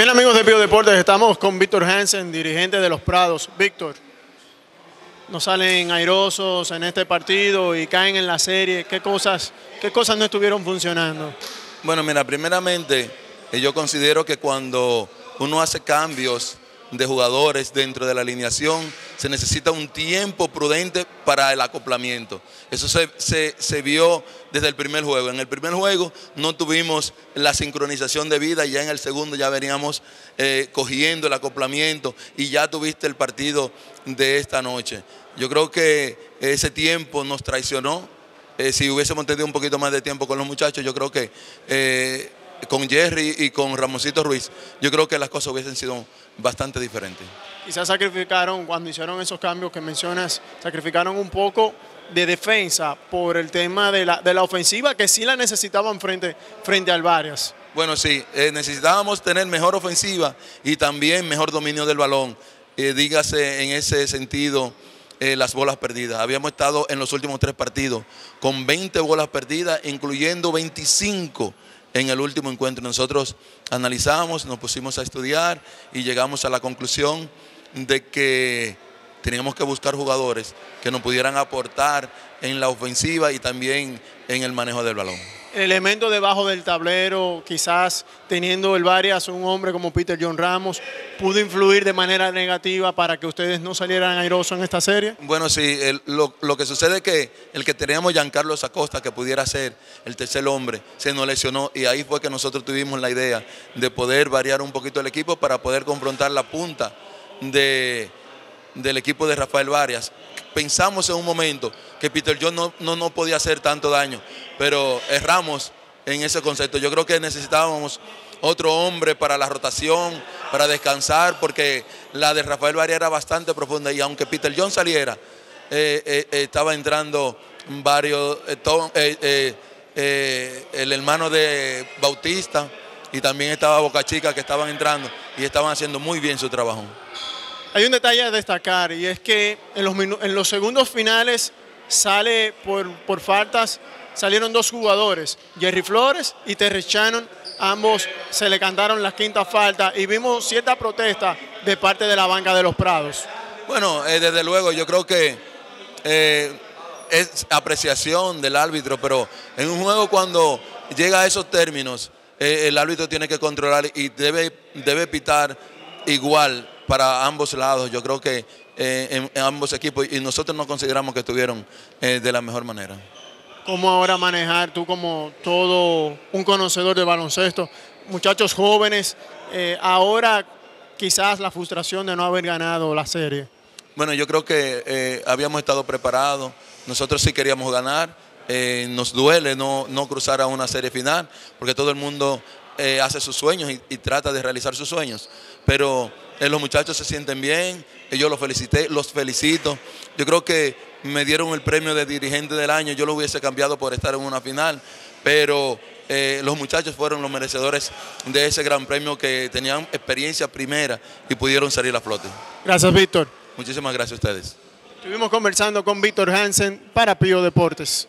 Bien amigos de Pío Deportes, estamos con Víctor Hansen, dirigente de los Prados. Víctor, nos salen airosos en este partido y caen en la serie. ¿Qué cosas, qué cosas no estuvieron funcionando? Bueno, mira, primeramente eh, yo considero que cuando uno hace cambios de jugadores dentro de la alineación, se necesita un tiempo prudente para el acoplamiento. Eso se, vio desde el primer juego. En el primer juego no tuvimos la sincronización de vida, ya en el segundo ya veníamos eh, cogiendo el acoplamiento y ya tuviste el partido de esta noche. Yo creo que ese tiempo nos traicionó. Eh, si hubiésemos tenido un poquito más de tiempo con los muchachos, yo creo que eh, con Jerry y con Ramosito Ruiz, yo creo que las cosas hubiesen sido bastante diferentes. Quizás sacrificaron, cuando hicieron esos cambios que mencionas, sacrificaron un poco de defensa por el tema de la, de la ofensiva que sí la necesitaban frente, frente al Varias. Bueno, sí, eh, necesitábamos tener mejor ofensiva y también mejor dominio del balón. Eh, dígase en ese sentido eh, las bolas perdidas. Habíamos estado en los últimos tres partidos con 20 bolas perdidas, incluyendo 25 en el último encuentro. Nosotros analizamos, nos pusimos a estudiar y llegamos a la conclusión de que teníamos que buscar jugadores que nos pudieran aportar en la ofensiva y también en el manejo del balón. El elemento debajo del tablero, quizás teniendo el Varias un hombre como Peter John Ramos, pudo influir de manera negativa para que ustedes no salieran airosos en esta serie? Bueno, sí, lo, que sucede es que el que teníamos Giancarlo Acosta, que pudiera ser el tercer hombre, se nos lesionó y ahí fue que nosotros tuvimos la idea de poder variar un poquito el equipo para poder confrontar la punta de, del equipo de Rafael Varias. Pensamos en un momento que Peter John no, no, podía hacer tanto daño, pero erramos en ese concepto. Yo creo que necesitábamos otro hombre para la rotación, para descansar, porque la de Rafael Varias era bastante profunda y aunque Peter John saliera, eh, eh, estaba entrando varios, eh, el hermano de Bautista y también estaba Boca Chica que estaban entrando y estaban haciendo muy bien su trabajo. Hay un detalle a destacar y es que en los, en los segundos finales sale por, por, faltas, salieron dos jugadores, Jerry Flores y Terry Shannon, ambos se le cantaron la quinta falta y vimos cierta protesta de parte de la banca de los Prados. Bueno, eh, desde luego yo creo que eh, es apreciación del árbitro, pero en un juego cuando llega a esos términos, eh, el árbitro tiene que controlar y debe, debe pitar igual para ambos lados, yo creo que eh, en, ambos equipos, y nosotros no consideramos que estuvieron eh, de la mejor manera. ¿Cómo ahora manejar, tú como todo un conocedor de baloncesto, muchachos jóvenes, eh, ahora quizás la frustración de no haber ganado la serie? Bueno, yo creo que habíamos estado preparados, nosotros sí queríamos ganar, nos duele no, no cruzar a una serie final, porque todo el mundo hace sus sueños y, y, trata de realizar sus sueños. Pero eh, los muchachos se sienten bien, yo los felicité, los felicito. Yo creo que me dieron el premio de dirigente del año, yo lo hubiese cambiado por estar en una final, pero eh, los muchachos fueron los merecedores de ese gran premio que tenían experiencia primera y pudieron salir a flote. Gracias, Víctor. Muchísimas gracias a ustedes. Estuvimos conversando con Víctor Hansen para Pío Deportes.